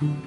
Bye.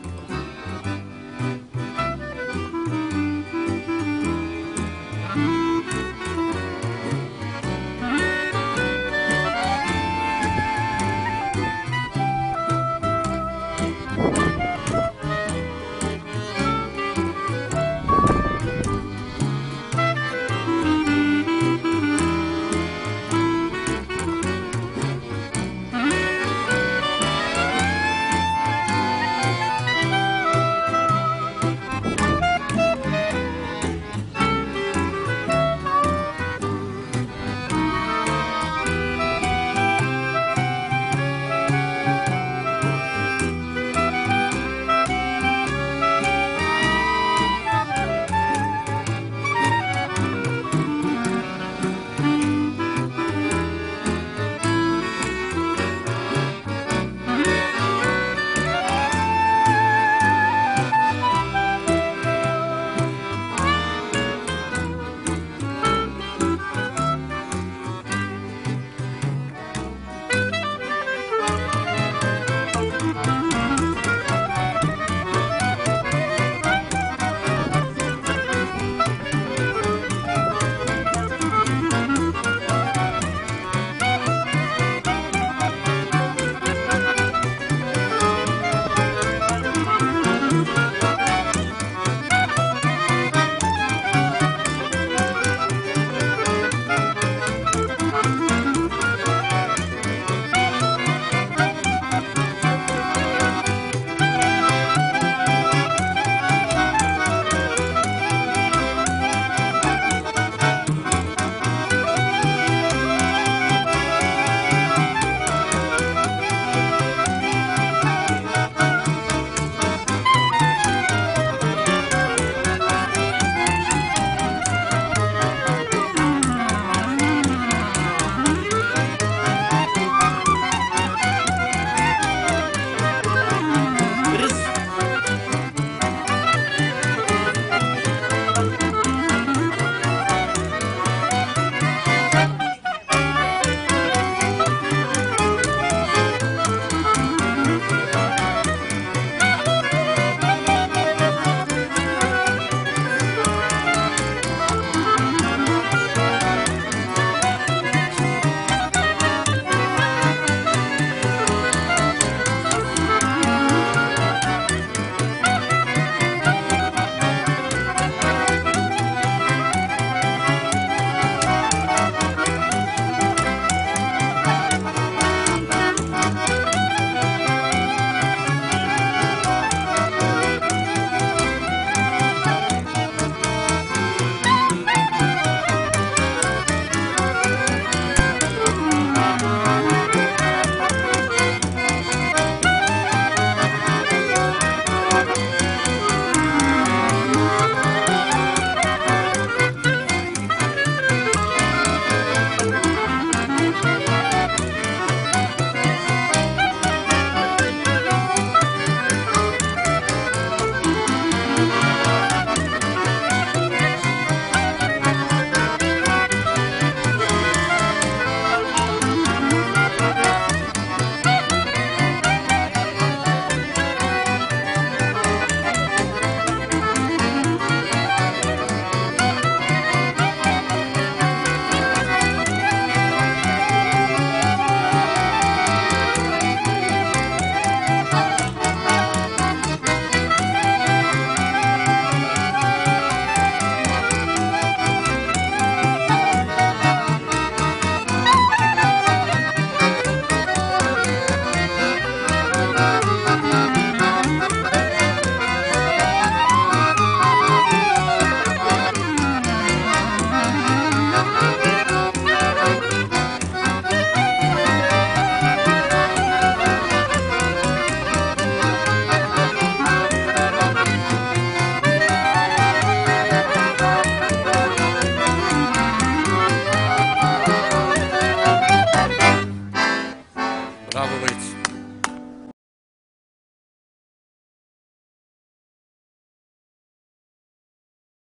Slavovitz.